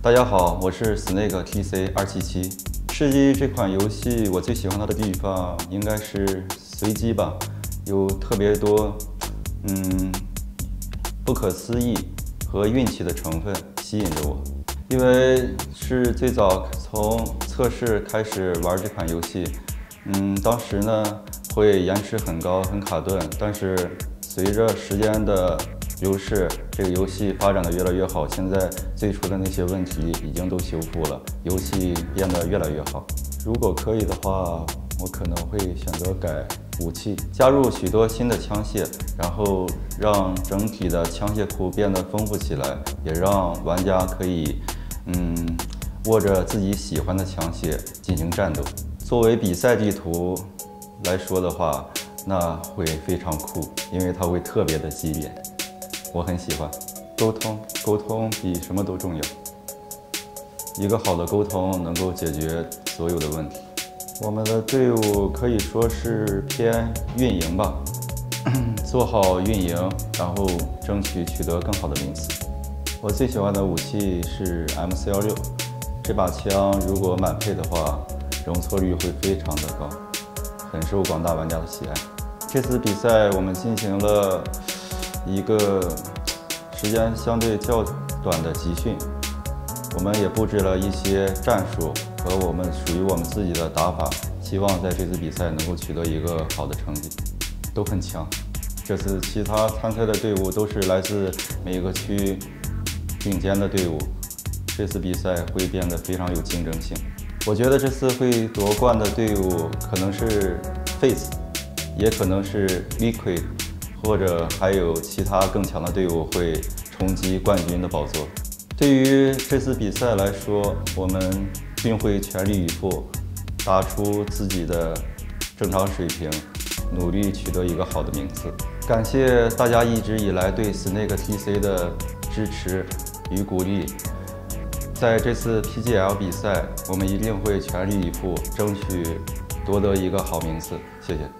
大家好，我是 Snake TC 二七七。吃鸡这款游戏，我最喜欢它的地方应该是随机吧，有特别多，嗯，不可思议和运气的成分吸引着我。因为是最早从测试开始玩这款游戏，嗯，当时呢会延迟很高，很卡顿，但是随着时间的流逝，这个游戏发展的越来越好，现在最初的那些问题已经都修复了，游戏变得越来越好。如果可以的话，我可能会选择改武器，加入许多新的枪械，然后让整体的枪械库变得丰富起来，也让玩家可以，嗯，握着自己喜欢的枪械进行战斗。作为比赛地图来说的话，那会非常酷，因为它会特别的激烈，我很喜欢。沟通，沟通比什么都重要。一个好的沟通能够解决所有的问题。我们的队伍可以说是偏运营吧，做好运营，然后争取取得更好的名次。我最喜欢的武器是 M 四幺六，这把枪如果满配的话，容错率会非常的高，很受广大玩家的喜爱。这次比赛我们进行了一个时间相对较短的集训。我们也布置了一些战术和我们属于我们自己的打法，希望在这次比赛能够取得一个好的成绩，都很强。这次其他参赛的队伍都是来自每个区顶尖的队伍，这次比赛会变得非常有竞争性。我觉得这次会夺冠的队伍可能是 Face，也可能是 Liquid，或者还有其他更强的队伍会冲击冠军的宝座。对于这次比赛来说，我们定会全力以赴，打出自己的正常水平，努力取得一个好的名次。感谢大家一直以来对 Snake TC 的支持与鼓励。在这次 PGL 比赛，我们一定会全力以赴，争取夺得一个好名次。谢谢。